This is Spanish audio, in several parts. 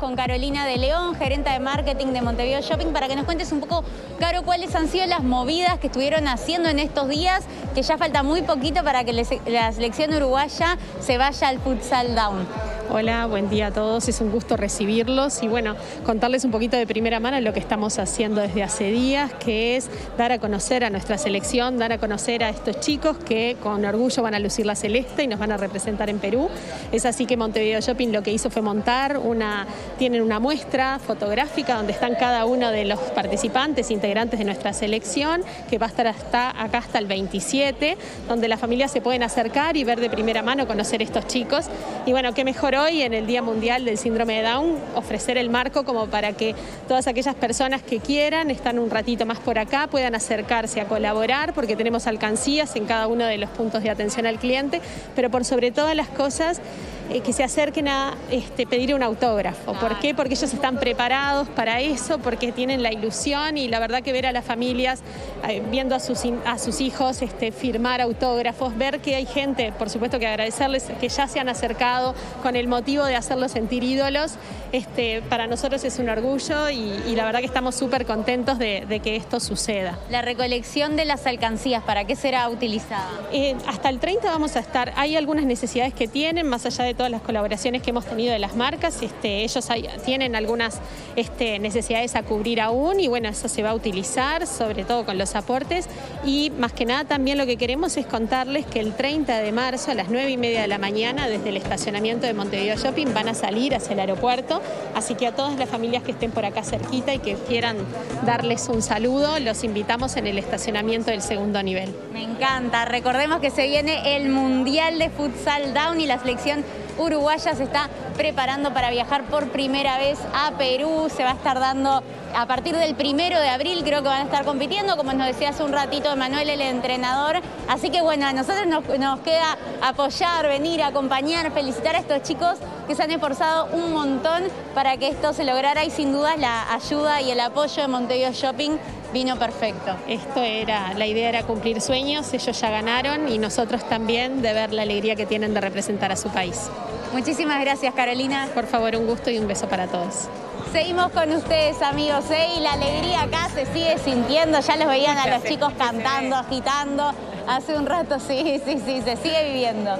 con Carolina de León, gerente de marketing de Montevideo Shopping, para que nos cuentes un poco, Caro, cuáles han sido las movidas que estuvieron haciendo en estos días, que ya falta muy poquito para que la selección uruguaya se vaya al futsal down. Hola, buen día a todos, es un gusto recibirlos y bueno, contarles un poquito de primera mano lo que estamos haciendo desde hace días, que es dar a conocer a nuestra selección, dar a conocer a estos chicos que con orgullo van a lucir la celeste y nos van a representar en Perú. Es así que Montevideo Shopping lo que hizo fue montar una, tienen una muestra fotográfica donde están cada uno de los participantes, integrantes de nuestra selección, que va a estar hasta acá hasta el 27, donde las familias se pueden acercar y ver de primera mano, conocer estos chicos. Y bueno, qué mejor hoy en el Día Mundial del Síndrome de Down ofrecer el marco como para que todas aquellas personas que quieran, están un ratito más por acá, puedan acercarse a colaborar porque tenemos alcancías en cada uno de los puntos de atención al cliente, pero por sobre todas las cosas eh, que se acerquen a este, pedir un autógrafo. ¿Por qué? Porque ellos están preparados para eso, porque tienen la ilusión y la verdad que ver a las familias eh, viendo a sus, a sus hijos este, firmar autógrafos, ver que hay gente, por supuesto que agradecerles que ya se han acercado con el motivo de hacerlos sentir ídolos, este, para nosotros es un orgullo y, la verdad que estamos súper contentos de, que esto suceda. La recolección de las alcancías, ¿para qué será utilizada? Eh, hasta el 30 vamos a estar, hay algunas necesidades que tienen, más allá de todas las colaboraciones que hemos tenido de las marcas. Este, ellos tienen algunas este, necesidades a cubrir aún y bueno, eso se va a utilizar, sobre todo con los aportes. Y más que nada también lo que queremos es contarles que el 30 de marzo a las 9 y media de la mañana desde el estacionamiento de Montevideo Shopping van a salir hacia el aeropuerto. Así que a todas las familias que estén por acá cerquita y que quieran darles un saludo, los invitamos en el estacionamiento del segundo nivel. Me encanta. Recordemos que se viene el Mundial de Futsal Down y la selección uruguaya se está preparando para viajar por primera vez a Perú. Se va a estar dando a partir del primero de abril, creo que van a estar compitiendo, como nos decía hace un ratito Manuel, el entrenador. Así que bueno, a nosotros nos, nos queda apoyar, venir, acompañar, felicitar a estos chicos que se han esforzado un montón para que esto se lograra y sin duda la ayuda y el apoyo de Montevideo Shopping vino perfecto. Esto era, la idea era cumplir sueños, ellos ya ganaron y nosotros también de ver la alegría que tienen de representar a su país. Muchísimas gracias, Carolina. Por favor, un gusto y un beso para todos. Seguimos con ustedes, amigos, ¿eh? y la alegría acá se sigue sintiendo. Ya los veían a los chicos cantando, agitando. Hace un rato, sí, sí, sí, se sigue viviendo.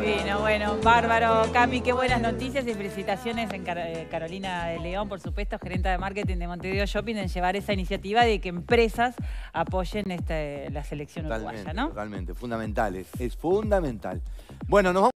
Bueno, bueno, bárbaro. Cami, qué buenas noticias y felicitaciones en eh, Carolina de León, por supuesto, gerente de marketing de Montevideo Shopping, en llevar esa iniciativa de que empresas apoyen este, la selección uruguaya, ¿no? Totalmente, fundamental, es, es fundamental. Bueno, nos vamos